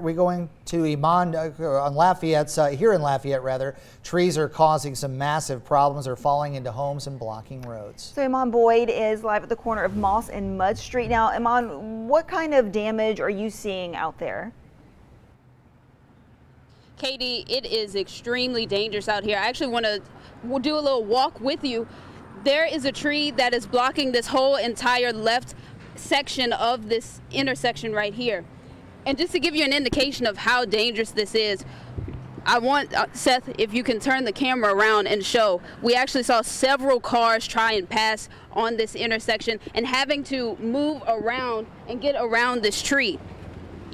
We're going to Eman uh, on Lafayette, uh, here in Lafayette rather. Trees are causing some massive problems. They're falling into homes and blocking roads. So Eman Boyd is live at the corner of Moss and Mudd Street. Now, Eman, what kind of damage are you seeing out there? Katie, it is extremely dangerous out here. I actually want to do a little walk with you. There is a tree that is blocking this whole entire left section of this intersection right here. And just to give you an indication of how dangerous this is, I want, uh, Seth, if you can turn the camera around and show, we actually saw several cars try and pass on this intersection and having to move around and get around this tree.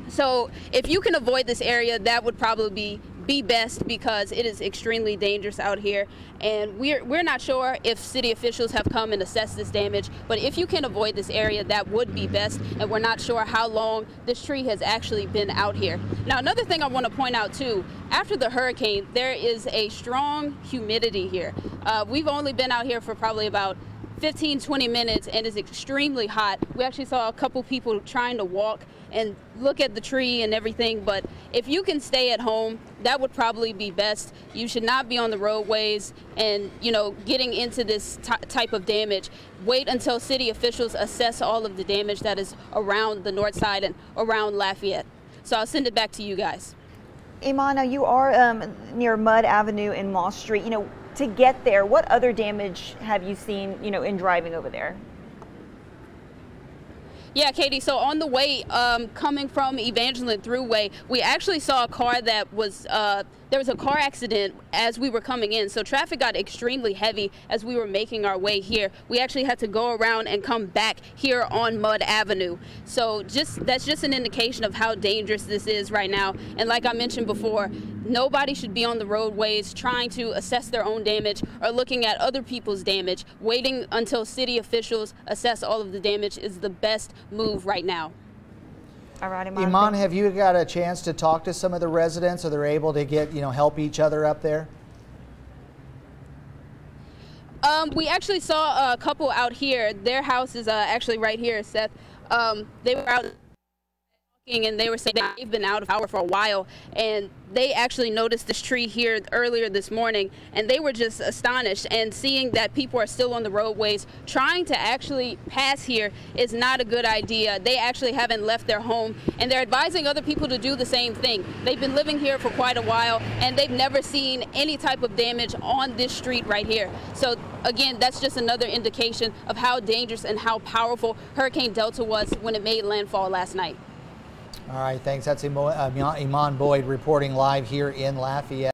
So if you can avoid this area, that would probably be be best because it is extremely dangerous out here. And we're we're not sure if city officials have come and assessed this damage but if you can avoid this area that would be best. And we're not sure how long this tree has actually been out here. Now another thing I want to point out too after the hurricane there is a strong humidity here. Uh, we've only been out here for probably about 15, 20 minutes and it's extremely hot. We actually saw a couple people trying to walk and look at the tree and everything, but if you can stay at home, that would probably be best. You should not be on the roadways and, you know, getting into this type of damage. Wait until city officials assess all of the damage that is around the north side and around Lafayette. So I'll send it back to you guys. Imana, you are um, near Mudd Avenue and Moss Street. You know, to get there, what other damage have you seen, you know, in driving over there? Yeah, Katie. So on the way um, coming from Evangeline Thruway, we actually saw a car that was uh, there was a car accident as we were coming in. So traffic got extremely heavy as we were making our way here. We actually had to go around and come back here on Mudd Avenue. So just that's just an indication of how dangerous this is right now. And like I mentioned before, nobody should be on the roadways trying to assess their own damage or looking at other people's damage. Waiting until city officials assess all of the damage is the best move right now. All right, Eman. Eman, have you got a chance to talk to some of the residents? Are they able to get, you know, help each other up there? Um, we actually saw a couple out here. Their house is uh, actually right here, Seth. Um, they were out and they were saying they've been out of power for a while and they actually noticed this tree here earlier this morning and they were just astonished. And seeing that people are still on the roadways trying to actually pass here is not a good idea. They actually haven't left their home and they're advising other people to do the same thing. They've been living here for quite a while and they've never seen any type of damage on this street right here. So again that's just another indication of how dangerous and how powerful hurricane delta was when it made landfall last night all right, thanks. That's uh, Eman Boyd reporting live here in Lafayette.